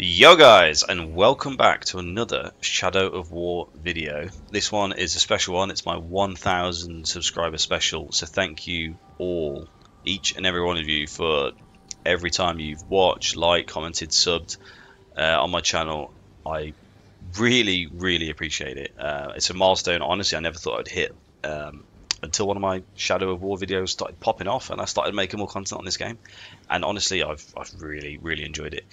Yo guys and welcome back to another Shadow of War video. This one is a special one, it's my 1000 subscriber special, so thank you all, each and every one of you for every time you've watched, liked, commented, subbed uh, on my channel. I really, really appreciate it. Uh, it's a milestone, honestly I never thought I'd hit um, until one of my Shadow of War videos started popping off and I started making more content on this game. And honestly, I've, I've really, really enjoyed it.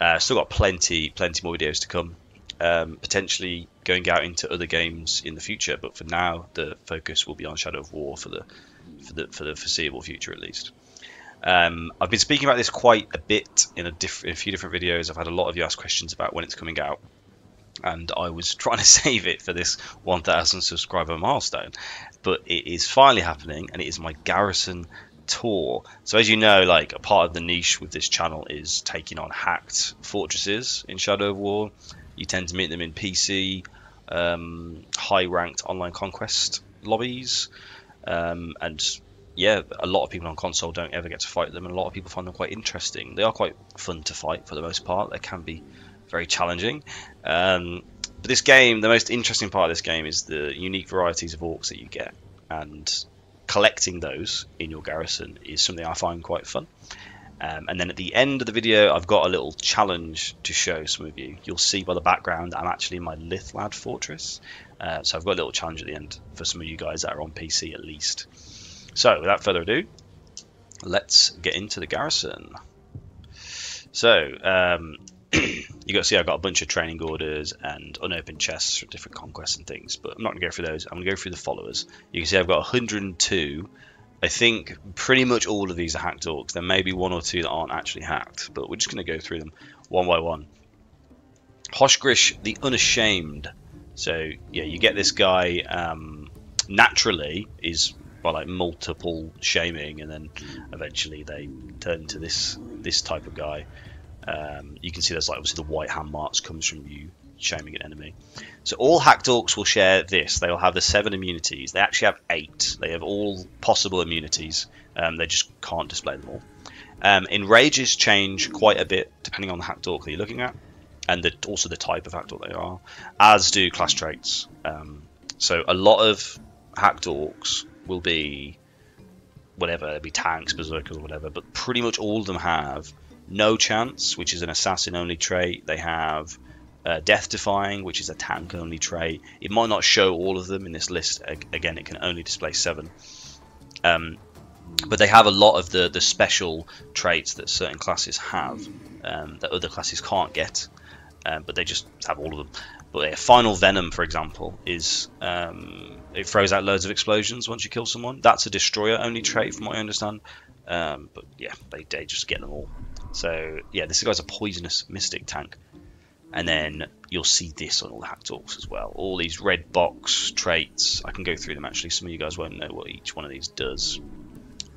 Uh, still got plenty, plenty more videos to come. Um, potentially going out into other games in the future, but for now, the focus will be on Shadow of War for the for the for the foreseeable future, at least. Um, I've been speaking about this quite a bit in a, diff- in a few different videos. I've had a lot of you ask questions about when it's coming out, and I was trying to save it for this 1,000 subscriber milestone. But it is finally happening, and it is my Garrison tour. So as you know, like a part of the niche with this channel is taking on hacked fortresses in Shadow of War. You tend to meet them in PC, um, high-ranked online conquest lobbies, um, and yeah, a lot of people on console don't ever get to fight them, and a lot of people find them quite interesting. They are quite fun to fight for the most part. They can be very challenging. Um, but this game, the most interesting part of this game is the unique varieties of orcs that you get, and collecting those in your garrison is something I find quite fun. Um, and then at the end of the video, I've got a little challenge to show some of you. You'll see by the background I'm actually in my Lithlad fortress. Uh, so I've got a little challenge at the end for some of you guys that are on PC at least. So without further ado, let's get into the garrison. So um, you got to see I've got a bunch of training orders and unopened chests for different conquests and things, but I'm not going to go through those. I'm going to go through the followers. You can see I've got 102. I think pretty much all of these are hacked orcs. There may be one or two that aren't actually hacked, but we're just going to go through them one by one. Hoshgrish the Unashamed. So yeah, you get this guy um, naturally is by like multiple shaming, and then eventually they turn to this this type of guy. Um, you can see there's like obviously the white hand marks comes from you shaming an enemy. So all hacked orcs will share this. They'll have the seven immunities. They actually have eight. They have all possible immunities. Um, they just can't display them all. Um, enrages change quite a bit depending on the hacked orc that you're looking at, and the, also the type of hacked orc they are, as do class traits. Um, so a lot of hacked orcs will be whatever, they'll be tanks, berserkers, or whatever, but pretty much all of them have no Chance, which is an assassin only trait. They have uh, Death Defying, which is a tank only trait. It might not show all of them in this list. Again, it can only display seven. Um, but they have a lot of the, the special traits that certain classes have um, that other classes can't get, um, but they just have all of them. But yeah, Final Venom, for example, is um, it throws out loads of explosions once you kill someone. That's a destroyer only trait, from what I understand. Um, but yeah, they, they just get them all. So yeah, this guy's a poisonous mystic tank. And then you'll see this on all the hacked orcs as well. All these red box traits. I can go through them actually. Some of you guys won't know what each one of these does.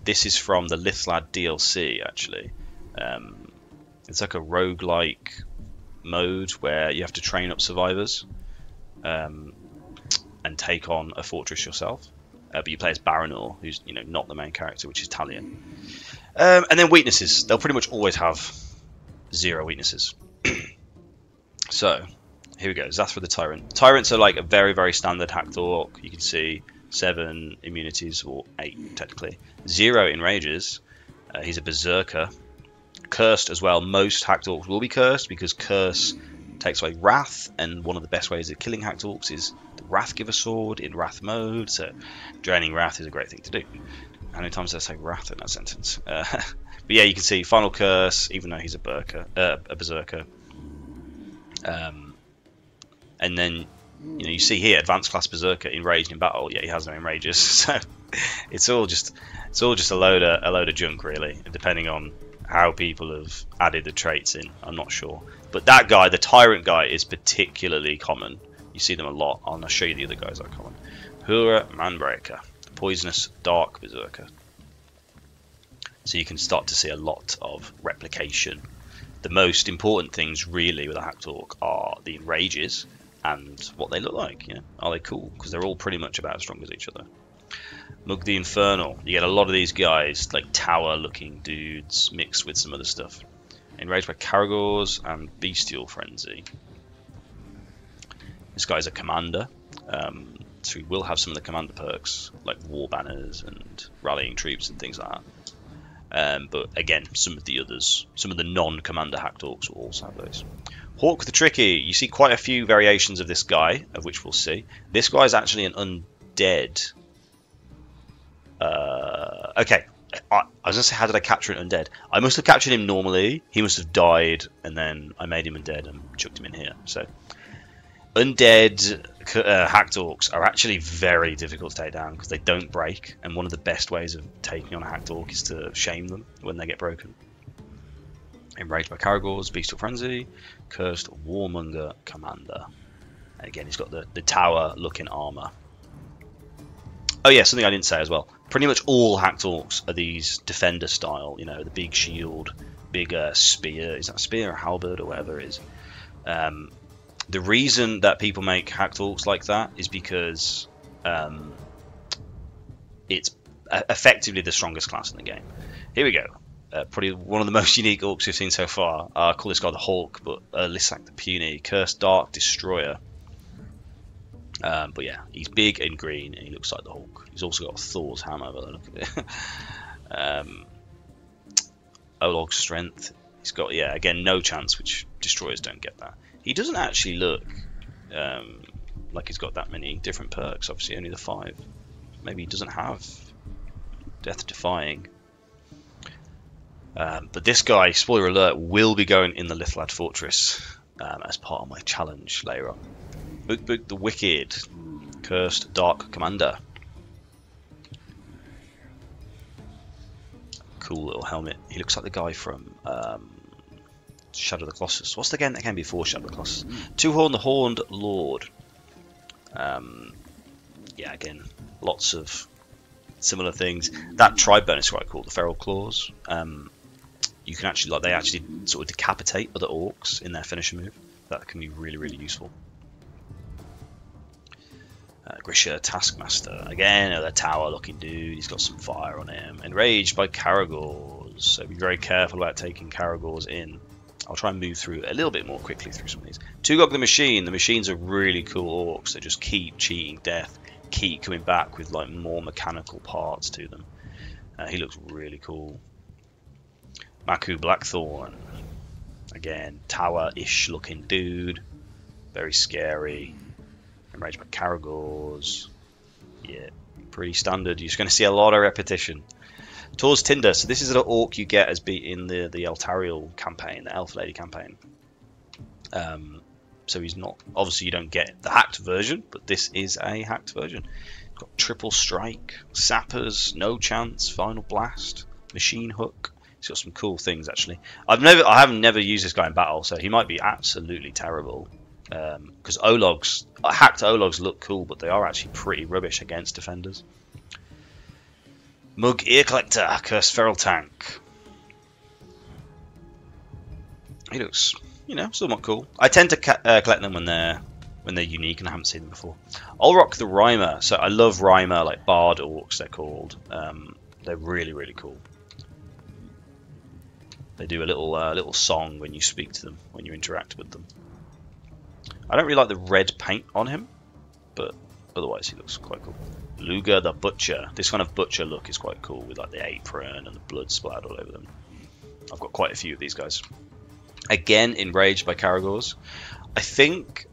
This is from the Lithlad DLC actually. Um, it's like a roguelike mode where you have to train up survivors um, and take on a fortress yourself. Uh, but you play as Baranor, who's you know not the main character, which is Talion. Um, and then weaknesses. They'll pretty much always have zero weaknesses. so, here we go. Zathra the Tyrant. Tyrants are like a very, very standard hacked orc. You can see seven immunities, or eight technically. Zero enrages. Uh, he's a berserker. Cursed as well. Most hacked orcs will be cursed because curse takes away wrath, and one of the best ways of killing hacked orcs is the Wrath Giver sword in wrath mode. So, draining wrath is a great thing to do. How many times did I say wrath in that sentence? Uh, but yeah, you can see final curse, even though he's a berserker, uh, a berserker. Um, and then you know you see here advanced class berserker enraged in battle. Yeah, he has no enrages, so it's all just it's all just a load of a load of junk really. Depending on how people have added the traits in, I'm not sure. But that guy, the tyrant guy, is particularly common. You see them a lot. I'll show you the other guys that are common. Hura Manbreaker poisonous dark berserker. So you can start to see a lot of replication. The most important things really with a hacked orc are the enrages and what they look like. You know, are they cool? Because they're all pretty much about as strong as each other. Mug the Infernal. You get a lot of these guys, like tower-looking dudes, mixed with some other stuff. enraged by Caragors and Bestial Frenzy. This guy's a commander, um, so he will have some of the commander perks like war banners and rallying troops and things like that. Um, but again, some of the others, some of the non-commander hacked orcs will also have those. Hork the Tricky, you see quite a few variations of this guy, of which we'll see. This guy is actually an undead. Uh, okay, I, I was gonna say, how did I capture an undead? I must have captured him normally. He must have died, and then I made him undead and chucked him in here. So, undead uh, hacked orcs are actually very difficult to take down because they don't break, and one of the best ways of taking on a hacked orc is to shame them when they get broken. Enraged by Caragors, Bestial Frenzy, Cursed Warmonger Commander. And again, he's got the, the tower looking armor. Oh yeah, something I didn't say as well. Pretty much all hacked orcs are these defender style, you know, the big shield, big uh, spear. Is that spear or halberd or whatever it is? Um, the reason that people make hacked orcs like that is because um, it's effectively the strongest class in the game. Here we go. Uh, probably one of the most unique orcs we've seen so far. Uh, I call this guy the Hulk, but uh, Lisak the Puny, Cursed Dark Destroyer. Um, but yeah, he's big and green, and he looks like the Hulk. He's also got Thor's hammer, the look of it. um, Olog Strength. He's got, yeah, again, no chance, which destroyers don't get that. He doesn't actually look um, like he's got that many different perks. Obviously, only the five. Maybe he doesn't have Death Defying. Um, but this guy, spoiler alert, will be going in the Lithlad Fortress um, as part of my challenge later on. Ukbuk the Wicked, Cursed Dark Commander. Cool little helmet. He looks like the guy from um, Shadow of the Colossus. What's the game that came before Shadow of the Colossus? Tuhorn the Horned Lord. Um, yeah, again, lots of similar things. That tribe bonus is quite cool. The Feral Claws. Um, you can actually like they actually sort of decapitate other orcs in their finisher move. That can be really really useful. Uh, Grisha Taskmaster again, another tower looking dude. He's got some fire on him. Enraged by Caragors, so be very careful about taking Caragors in. I'll try and move through a little bit more quickly through some of these. Tugog the Machine. The machines are really cool orcs. They just keep cheating death, keep coming back with like more mechanical parts to them. Uh, he looks really cool. Maku Blackthorn. Again, tower-ish looking dude. Very scary. Enraged by Caragors. Yeah, pretty standard. You're just going to see a lot of repetition. Torz Tinder. So this is an orc you get as be in the the Eltariel campaign, the Elf Lady campaign. Um, so he's not obviously you don't get the hacked version, but this is a hacked version. Got triple strike, sappers, no chance, final blast, machine hook. He's got some cool things actually. I've never, I haven't never used this guy in battle, so he might be absolutely terrible. Because um, Ologs, hacked Ologs look cool, but they are actually pretty rubbish against defenders. Mug Ear Collector, Cursed Feral Tank. He looks, you know, somewhat cool. I tend to uh, collect them when they're when they're unique and I haven't seen them before. Olrok the Rhymer. So I love Rhymer, like Bard Orcs they're called. Um, they're really, really cool. They do a little uh, little song when you speak to them, when you interact with them. I don't really like the red paint on him, but otherwise he looks quite cool. Luga the Butcher. This kind of butcher look is quite cool with like the apron and the blood splattered all over them. I've got quite a few of these guys. Again, enraged by Caragors. I think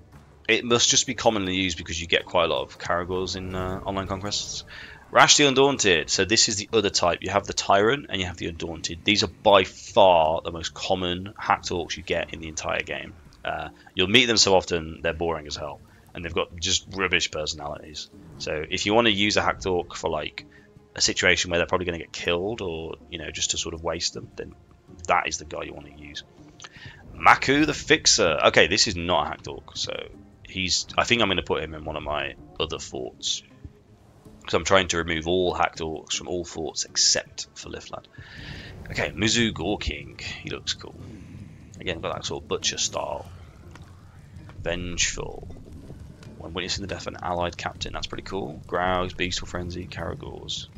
it must just be commonly used because you get quite a lot of Caragors in uh, online conquests. Rash the Undaunted. So this is the other type. You have the Tyrant and you have the Undaunted. These are by far the most common hacked orcs you get in the entire game. Uh, you'll meet them so often, they're boring as hell and they've got just rubbish personalities. So if you want to use a hacked orc for like a situation where they're probably going to get killed or you know just to sort of waste them, then that is the guy you want to use. Maku the Fixer. Okay, this is not a hacked orc, so he's. I think I'm going to put him in one of my other forts because I'm trying to remove all hacked orcs from all forts except for Lithlad. Okay, Muzu Gore King. He looks cool. Again, got that sort of butcher style. Vengeful. When witnessing the death of an allied captain, that's pretty cool. Graugs, Bestial Frenzy, Caragors.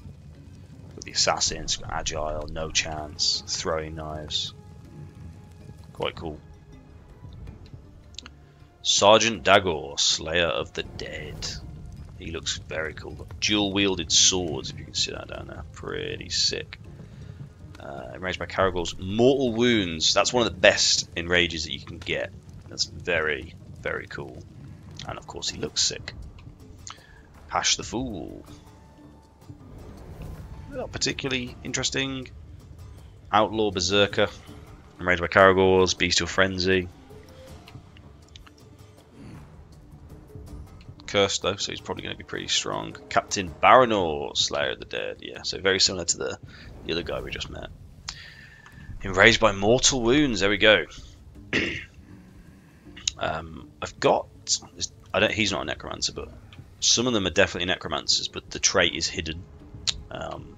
With the assassins, agile, no chance, throwing knives. quite cool. Sergeant Dagor, Slayer of the Dead. He looks very cool. Dual wielded swords, if you can see that down there. Pretty sick. Uh, enraged by Caragor's mortal wounds. That's one of the best enrages that you can get. That's very, very cool. And of course, he looks sick. Pash the Fool. Not particularly interesting. Outlaw Berserker. Enraged by Caragors. Bestial Frenzy. cursed though, so he's probably going to be pretty strong. Captain Baranor, Slayer of the Dead. Yeah, so very similar to the, the other guy we just met. Enraged by mortal wounds. There we go. um, I've got. I don't. He's not a necromancer, but some of them are definitely necromancers. But the trait is hidden. Um,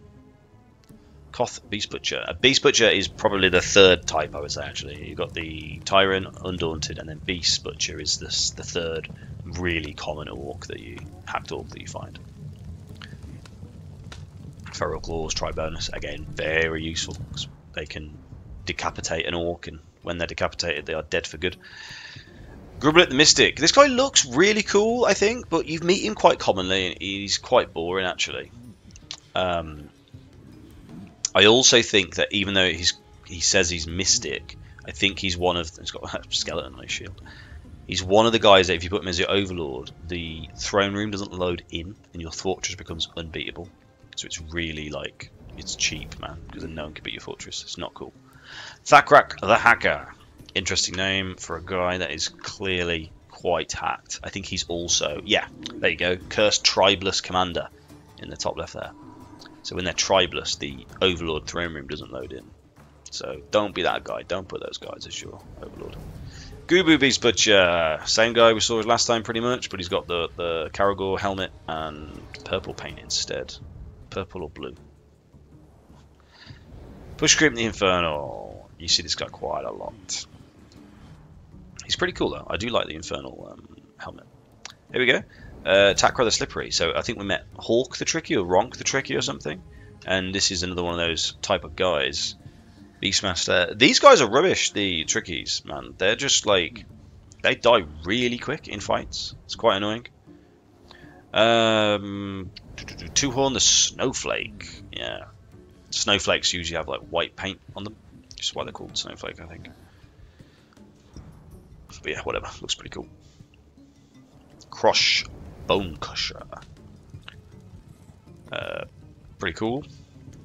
Koth Beast Butcher. A Beast Butcher is probably the third type, I would say, actually. You've got the Tyrant, Undaunted, and then Beast Butcher is this, the third really common orc that you, hacked orc that you find. Feral Claws, try bonus, again, very useful. They can decapitate an orc, and when they're decapitated, they are dead for good. Grublik the Mystic. This guy looks really cool, I think, but you meet him quite commonly, and he's quite boring, actually. Um, I also think that even though he's he says he's mystic, I think he's one of he's got a skeleton on his shield. He's one of the guys that if you put him as your overlord, the throne room doesn't load in, and your fortress becomes unbeatable. So it's really like it's cheap, man, because then no one can beat your fortress. It's not cool. Thakrak the Hacker. Interesting name for a guy that is clearly quite hacked. I think he's also yeah, there you go, cursed tribeless commander in the top left there. So when they're tribeless, the Overlord throne room doesn't load in. So don't be that guy. Don't put those guys as your Overlord. Gubu Beast Butcher, same guy we saw last time pretty much, but he's got the, the Caragor helmet and purple paint instead. Purple or blue. Pushkrimp the Infernal. You see this guy quite a lot. He's pretty cool though. I do like the Infernal um, helmet. Here we go uh, Takra the Slippery. So I think we met Hork the Tricky or Ronk the Tricky or something. And this is another one of those type of guys. Beastmaster. These guys are rubbish, the Trickies, man. They're just like... They die really quick in fights. It's quite annoying. Um, Tuhorn the Snowflake. Yeah. Snowflakes usually have like white paint on them. Just why they're called Snowflake, I think. But yeah, whatever. Looks pretty cool. Khrosh Bone Crusher. Uh, pretty cool.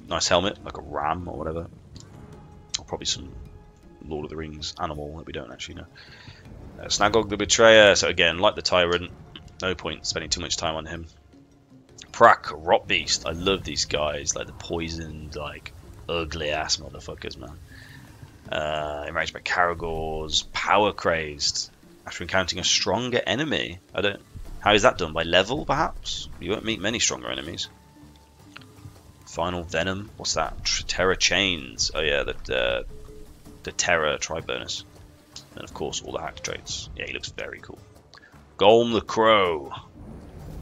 Nice helmet, like a ram or whatever. Or probably some Lord of the Rings animal that we don't actually know. Uh, Snagog the Betrayer. So again, like the Tyrant, no point spending too much time on him. Prak, Rot Beast. I love these guys, like the poisoned, like ugly ass motherfuckers, man. Uh, by Caragors, power crazed. After encountering a stronger enemy, I don't how is that done? By level, perhaps? You won't meet many stronger enemies. Final Venom. What's that? Terror Chains. Oh yeah, the, uh, the Terror tribe bonus. And of course, all the hack traits. Yeah, he looks very cool. Golm the Crow.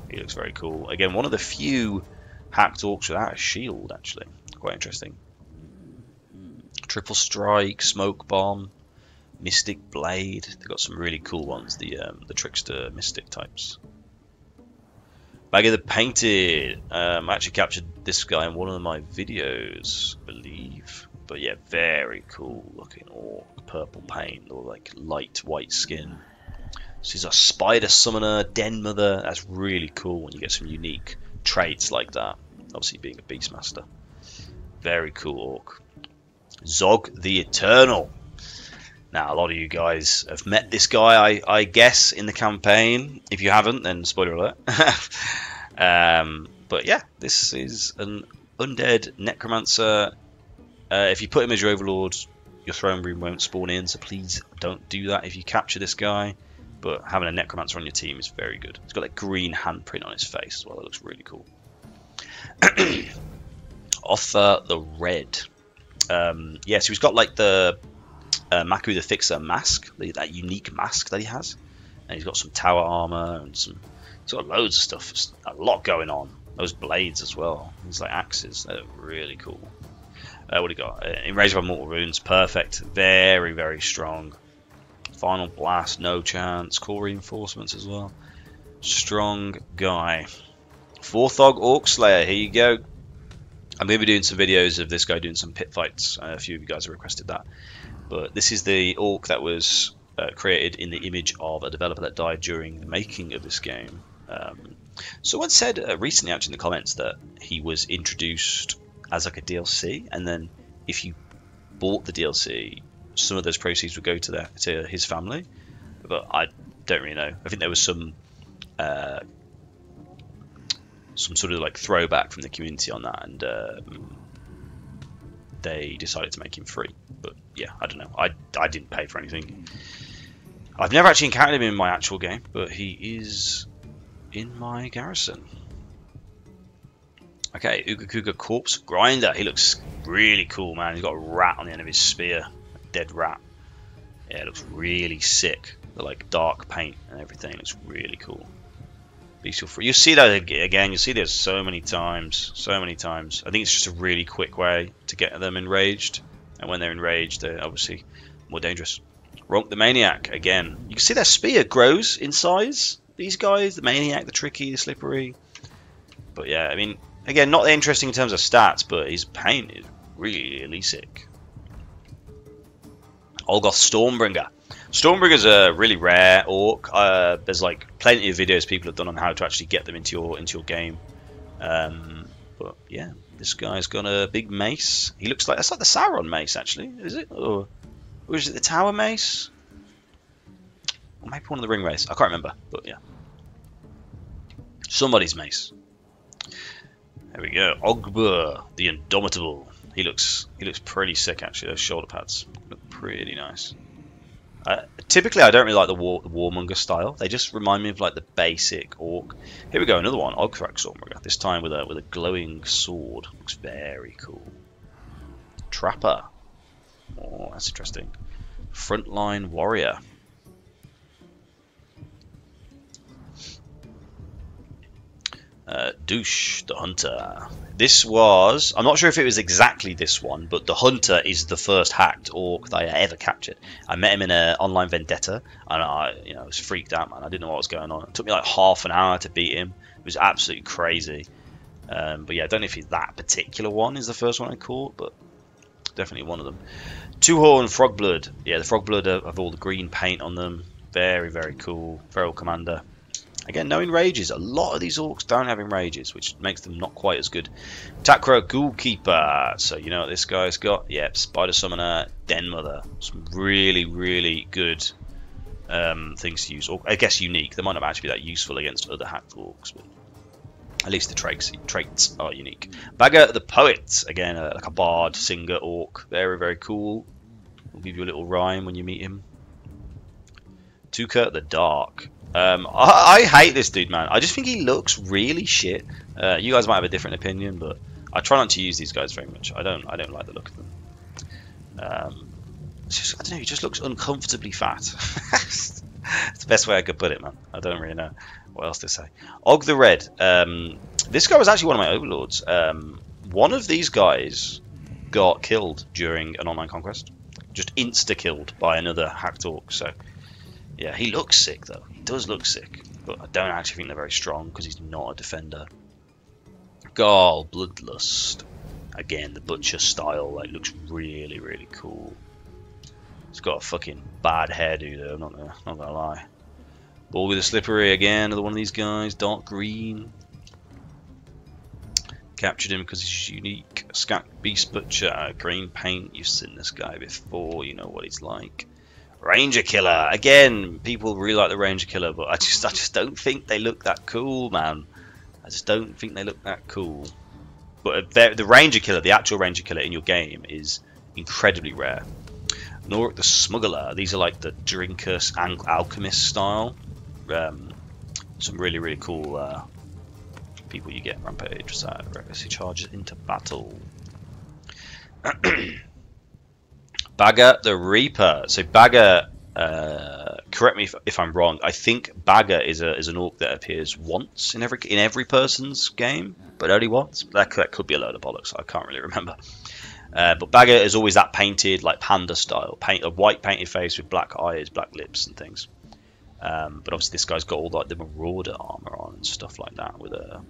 He looks very cool. Again, one of the few hacked orcs without a shield, actually. Quite interesting. Triple Strike, Smoke Bomb, Mystic Blade. They've got some really cool ones, the um, the Trickster Mystic types. Bagga the Painted. Um, I actually captured this guy in one of my videos, I believe. But yeah, very cool looking orc. Purple paint or like light white skin. So he's a spider summoner, den mother. That's really cool when you get some unique traits like that. Obviously being a beastmaster. Very cool orc. Zog the Eternal. Now, a lot of you guys have met this guy, I, I guess, in the campaign. If you haven't, then spoiler alert. um, but yeah, this is an undead necromancer. Uh, if you put him as your overlord, your throne room won't spawn in, so please don't do that if you capture this guy. But having a necromancer on your team is very good. He's got that green handprint on his face as well. It looks really cool. Otha the Red. Um, yeah, so he's got like the uh, Maku the Fixer mask, that unique mask that he has. And he's got some tower armor and some, he's got loads of stuff, a lot going on. Those blades as well, these like axes, they're really cool. Uh, what do you got? Uh, enraged by mortal Runes, perfect, very very strong. Final blast, no chance. Core reinforcements as well. Strong guy. Forthog Orc Slayer, here you go. I'm going to be doing some videos of this guy doing some pit fights. Uh, a few of you guys have requested that. But this is the orc that was uh, created in the image of a developer that died during the making of this game. Um, someone said uh, recently, actually, in the comments, that he was introduced as like a DLC, and then if you bought the DLC, some of those proceeds would go to the, to his family. But I don't really know. I think there was some uh, some sort of like throwback from the community on that, and um, they decided to make him free. But yeah, I don't know. I I didn't pay for anything. I've never actually encountered him in my actual game, but he is in my garrison. Okay, Ugakuga Corpse Grinder. He looks really cool, man. He's got a rat on the end of his spear. A dead rat. Yeah, it looks really sick. The like dark paint and everything looks really cool. You see that again. You see this so many times, so many times. I think it's just a really quick way to get them enraged, and when they're enraged, they're obviously more dangerous. Ronk the Maniac again. You can see their spear grows in size. These guys, the Maniac, the Tricky, the Slippery. But yeah, I mean, again, not interesting in terms of stats, but his paint is really sick. Olgoth Stormbringer. Stormbringer's a really rare orc. Uh, there's like plenty of videos people have done on how to actually get them into your into your game. Um, but yeah, this guy's got a big mace. He looks like that's like the Sauron mace actually, is it? Or, or is it the Tower mace? Or maybe one of the ring mace. I can't remember, but yeah. Somebody's mace. There we go. Ogbur, the Indomitable. He looks he looks pretty sick actually. Those shoulder pads look pretty nice. Uh, typically, I don't really like the, war, Warmonger style. They just remind me of like the basic orc. Here we go, another one, Ogthrak Stormbringer. This time with a with a glowing sword. Looks very cool. Trapper. Oh, that's interesting. Frontline Warrior. Uh, Dush, the Hunter. This was, I'm not sure if it was exactly this one, but the Hunter is the first hacked orc that I ever captured. I met him in an online vendetta, and I, you know, was freaked out, man. I didn't know what was going on. It took me like half an hour to beat him. It was absolutely crazy. Um, but yeah, I don't know if that particular one is the first one I caught, but definitely one of them. Tuhorn frog blood. Yeah, the frog blood have all the green paint on them. Very, very cool. Feral Commander. Again, no enrages. A lot of these orcs don't have enrages, which makes them not quite as good. Takra Ghoulkeeper. So you know what this guy's got? Yep, Spider Summoner, Den Mother. Some really, really good um, things to use. Or I guess unique. They might not actually be that useful against other hacked orcs, but at least the traits, traits are unique. Bagga the Poet. Again, uh, like a bard, singer, orc. Very, very cool. We'll give you a little rhyme when you meet him. Tuka the Dark. Um, I, I, hate this dude, man. I just think he looks really shit. Uh, you guys might have a different opinion, but I try not to use these guys very much. I don't. I don't like the look of them. Um, just, I don't know. He just looks uncomfortably fat. it's the best way I could put it, man. I don't really know what else to say. Og the Red. Um, this guy was actually one of my overlords. Um, one of these guys got killed during an online conquest. Just insta killed by another hacked orc. So yeah, he looks sick though. He does look sick, but I don't actually think they're very strong because he's not a defender. Gall, Bloodlust. Again, the butcher style like looks really, really cool. He's got a fucking bad hairdo though. I'm not gonna, not gonna lie. Ball with a slippery again. Another one of these guys. Dark green. Captured him because he's unique. Scat Beast Butcher. Green paint. You've seen this guy before. You know what he's like. Ranger Killer again. People really like the Ranger Killer, but I just I just don't think they look that cool, man. I just don't think they look that cool. But the Ranger Killer, the actual Ranger Killer in your game, is incredibly rare. Norik the Smuggler. These are like the Drinkers and Alchemist style. Um, some really really cool uh, people you get Rampage. So recklessly charges into battle. Bagga the Reaper. So Bagga, uh, correct me if, if, I'm wrong. I think Bagga is a is an orc that appears once in every in every person's game, but only once. That, that could be a load of bollocks. I can't really remember. Uh, but Bagga is always that painted, like panda style, paint a white painted face with black eyes, black lips, and things. Um, but obviously, this guy's got all like the Marauder armor on and stuff like that, with a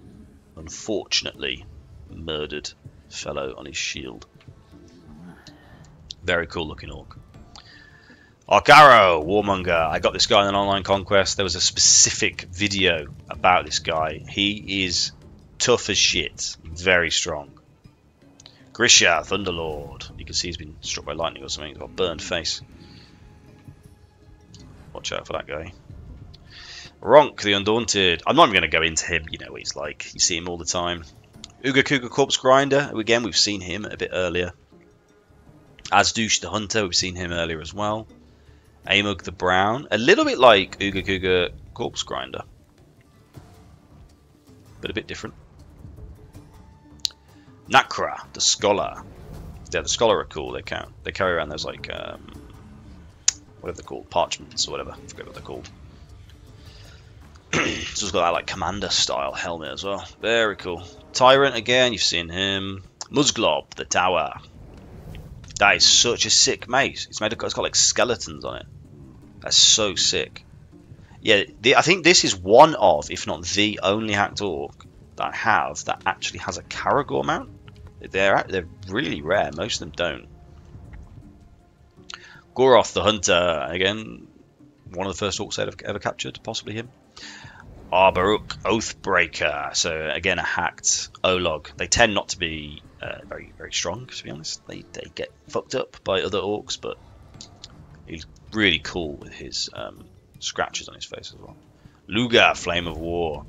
unfortunately murdered fellow on his shield. Very cool looking orc. Arcaro, Warmonger. I got this guy in an online conquest. There was a specific video about this guy. He is tough as shit. Very strong. Grisha, Thunderlord. You can see he's been struck by lightning or something. He's got a burned face. Watch out for that guy. Ronk, the Undaunted. I'm not even going to go into him. You know what he's like. You see him all the time. Uga Kuga Corpse Grinder. Again, we've seen him a bit earlier. Asdouche the Hunter. We've seen him earlier as well. Amug the Brown. A little bit like Uga Kuga Corpse Grinder. But a bit different. Nakra, the Scholar. Yeah, the Scholar are cool. They count. They carry around those like um, whatever they're called, parchments or whatever. I forget what they're called. so it's got that like commander style helmet as well. Very cool. Tyrant again, you've seen him. Musglob, the tower. That is such a sick mace. It's made of, it's got like skeletons on it. That's so sick. Yeah, the, I think this is one of, if not the only hacked orc that I have that actually has a Caragor mount. They're they're really rare. Most of them don't. Goroth the Hunter again, one of the first orcs I've ever captured, possibly him. Arbaruk Oathbreaker. So again, a hacked Olog. They tend not to be uh, very very strong, to be honest. They they get fucked up by other orcs, but he's really cool with his um, scratches on his face as well. Luga, Flame of War.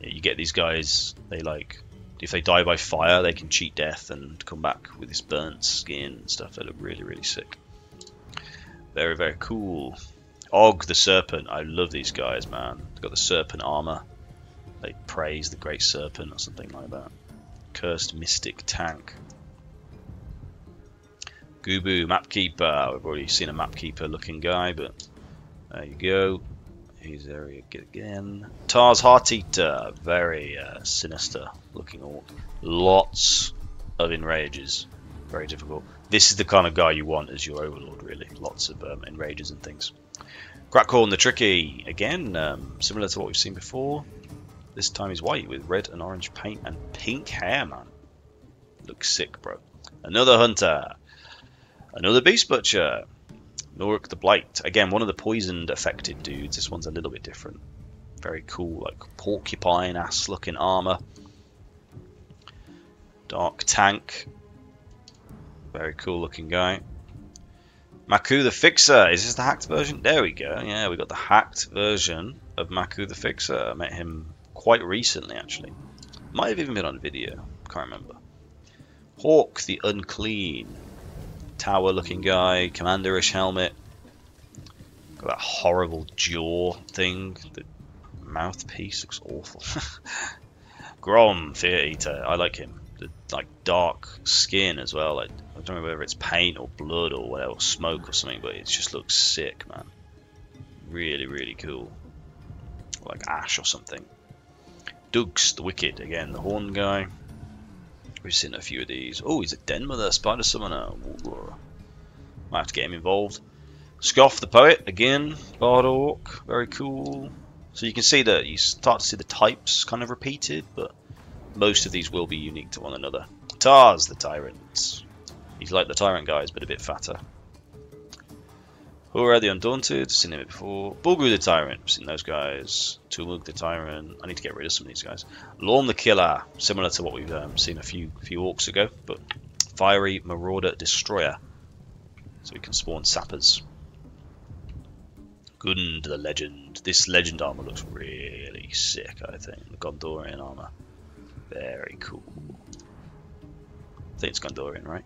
You get these guys. They like if they die by fire, they can cheat death and come back with this burnt skin and stuff. They look really really sick. Very very cool. Og the Serpent. I love these guys, man. They've got the serpent armor. They praise the great serpent or something like that. Cursed Mystic Tank. Gubu, Mapkeeper. We've already seen a Mapkeeper looking guy, but there you go. He's there again. Tars Heart Eater. Very uh, sinister looking orc. Lots of enrages. Very difficult. This is the kind of guy you want as your overlord, really. Lots of um, enrages and things. Crackcorn the Tricky. Again, um, similar to what we've seen before. This time he's white with red and orange paint and pink hair, man. Looks sick, bro. Another hunter. Another beast butcher. Norik the Blight. Again, one of the poisoned affected dudes. This one's a little bit different. Very cool, like porcupine ass looking armor. Dark tank. Very cool looking guy. Maku the Fixer. Is this the hacked version? There we go. Yeah, we got the hacked version of Maku the Fixer. I met him quite recently, actually. Might have even been on video. Can't remember. Hork the Unclean. Tower looking guy. Commanderish helmet. Got that horrible jaw thing. The mouthpiece looks awful. Grom, Fear Eater. I like him. The like dark skin as well. Like, I don't know whether it's paint or blood or whatever, smoke or something, but it just looks sick, man. Really, really cool. Like ash or something. Dugs the Wicked, again, the horn guy. We've seen a few of these. Oh, he's a Den Mother, Spider Summoner. Might have to get him involved. Scoff the Poet, again, Bard Orc, very cool. So you can see that you start to see the types kind of repeated, but most of these will be unique to one another. Tars the Tyrant. He's like the Tyrant guys, but a bit fatter. Hura the Undaunted, seen him before. Bulgu the Tyrant, seen those guys. Tumug the Tyrant. I need to get rid of some of these guys. Lorm the Killer, similar to what we've um, seen a few few orcs ago, but Fiery Marauder Destroyer. So we can spawn sappers. Gund the Legend. This legend armor looks really sick, I think. The Gondorian armor. Very cool. I think it's Gondorian, right?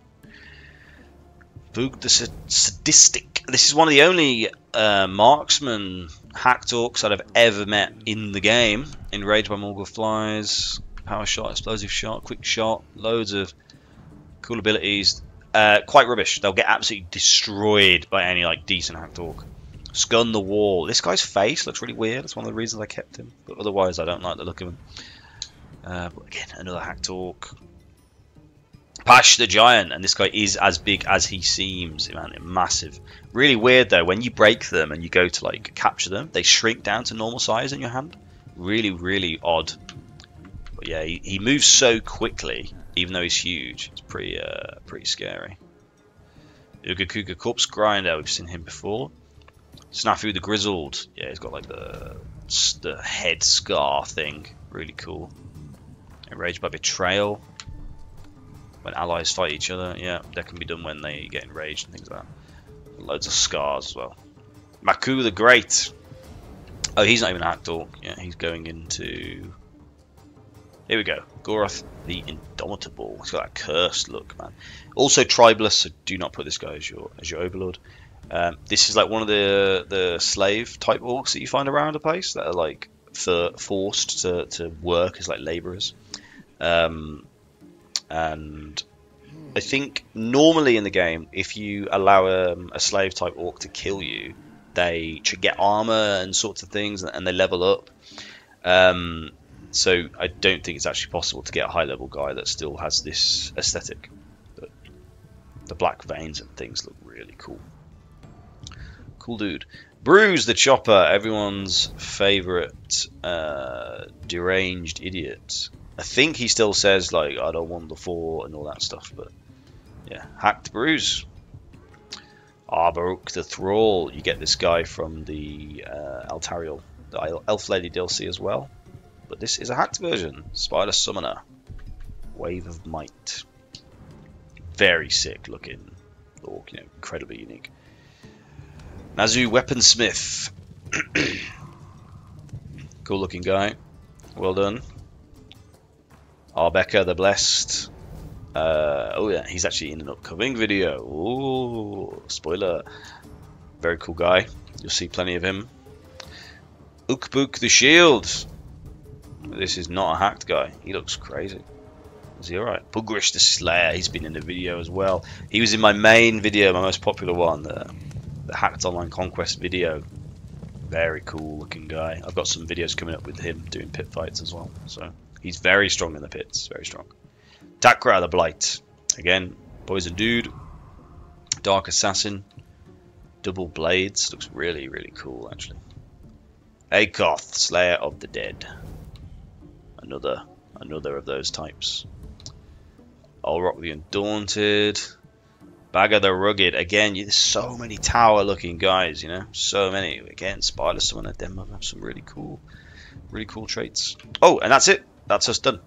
Boog the Sadistic. This is one of the only uh, marksman hacked orcs that I've ever met in the game. Enraged by Morgul Flies, Power Shot, Explosive Shot, Quick Shot, loads of cool abilities. Uh, quite rubbish. They'll get absolutely destroyed by any like decent hacked orc. Scun the Wall. This guy's face looks really weird. That's one of the reasons I kept him. But otherwise, I don't like the look of him. Uh, but again, another hacked orc. Pash the Giant, and this guy is as big as he seems, man, massive. Really weird though, when you break them and you go to like capture them, they shrink down to normal size in your hand. Really, really odd. But yeah, he, he moves so quickly, even though he's huge. It's pretty, uh, pretty scary. Ugakuga Corpse Grinder, we've seen him before. Snafu the Grizzled, yeah, he's got like the the head scar thing, really cool. Enraged by Betrayal, when allies fight each other, yeah, that can be done when they get enraged and things like that. Loads of scars as well. Maku the Great. Oh, he's not even a hack Yeah, he's going into. Here we go. Goroth the Indomitable. He's got that cursed look, man. Also tribalist, so do not put this guy as your as your overlord. Um, this is like one of the the slave type orcs that you find around the place that are like for, forced to, to work as like laborers. Um, and I think normally in the game, if you allow um, a slave type orc to kill you, they get armor and sorts of things, and they level up. Um, so I don't think it's actually possible to get a high level guy that still has this aesthetic. But the black veins and things look really cool. Cool dude. Bruise the Chopper, everyone's favorite uh, deranged idiot. I think he still says like I don't want the four and all that stuff, but yeah, hacked Bruise. Arbaruk the Thrall. You get this guy from the uh, Eltariel, the Elf Lady DLC as well. But this is a hacked version. Spider Summoner. Wave of Might. Very sick looking orc, you know, incredibly unique. Nazu Weaponsmith. cool looking guy. Well done. Arbeca the Blessed. Uh, oh yeah, he's actually in an upcoming video. Ooh, spoiler. Very cool guy. You'll see plenty of him. Ukbuk the Shield. This is not a hacked guy. He looks crazy. Is he alright? Pugrish the Slayer. He's been in the video as well. He was in my main video, my most popular one, the, the hacked online conquest video. Very cool looking guy. I've got some videos coming up with him doing pit fights as well. So He's very strong in the pits, very strong. Takra the Blight. Again, Poison Dude. Dark Assassin. Double Blades. Looks really, really cool, actually. Akoth, Slayer of the Dead. Another, another of those types. Rock the Undaunted. Bagga the Rugged. Again, there's so many tower-looking guys, you know? So many. Again, Spider Summoner, them have some really cool, really cool traits. Oh, and that's it that's us done.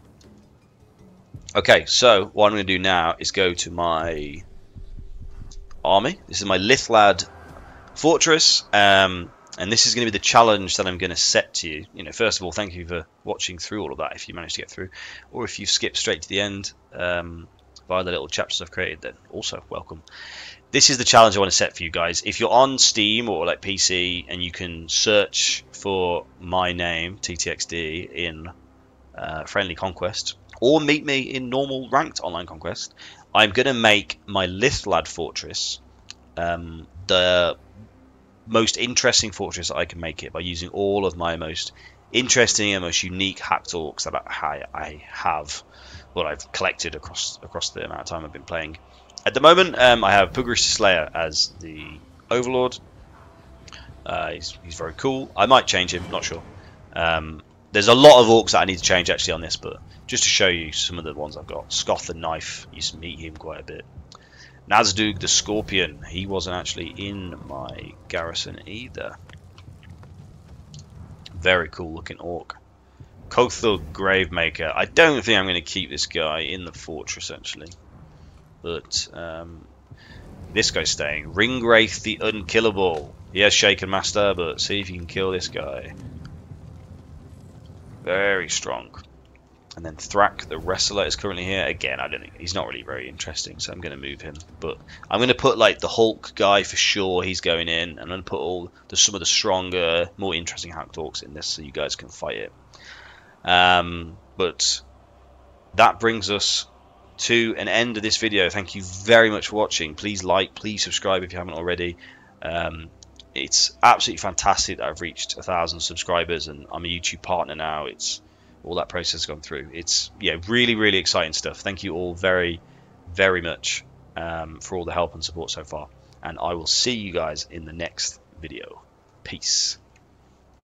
Okay, so what I'm going to do now is go to my army. This is my Lithlad fortress, um, and this is going to be the challenge that I'm going to set to you. You know, first of all, thank you for watching through all of that if you managed to get through, or if you skip straight to the end um, via the little chapters I've created, then also welcome. This is the challenge I want to set for you guys. If you're on Steam or like PC and you can search for my name, TTXD, in uh, friendly conquest, or meet me in normal ranked online conquest, I'm going to make my Lithlad fortress um, the most interesting fortress I can make it by using all of my most interesting and most unique hacked orcs that I, I have, what I've collected across across the amount of time I've been playing. At the moment, um, I have Pugrish Slayer as the Overlord. Uh, he's, he's very cool. I might change him, not sure. Um, there's a lot of orcs that I need to change actually on this, but just to show you some of the ones I've got. Scoth the Knife, used to meet him quite a bit. Nazdug the Scorpion, he wasn't actually in my garrison either. Very cool looking orc. Kothul Gravemaker. I don't think I'm going to keep this guy in the fortress actually. But um, this guy's staying. Ringwraith the Unkillable. He has Shaken Master, but see if you can kill this guy. Very strong. And then Thrak, the wrestler, is currently here. Again, I don't think he's not really very interesting, so I'm going to move him. But I'm going to put like the Hulk guy for sure. He's going in. And I'm going to put all the some of the stronger, more interesting Hulk Talks in this, so you guys can fight it. Um, but that brings us to an end of this video. Thank you very much for watching. Please like, please subscribe if you haven't already. Um, it's absolutely fantastic that I've reached a thousand subscribers and I'm a YouTube partner now. It's all that process gone through. It's yeah, really, really exciting stuff. Thank you all very, very much um, for all the help and support so far. And I will see you guys in the next video. Peace.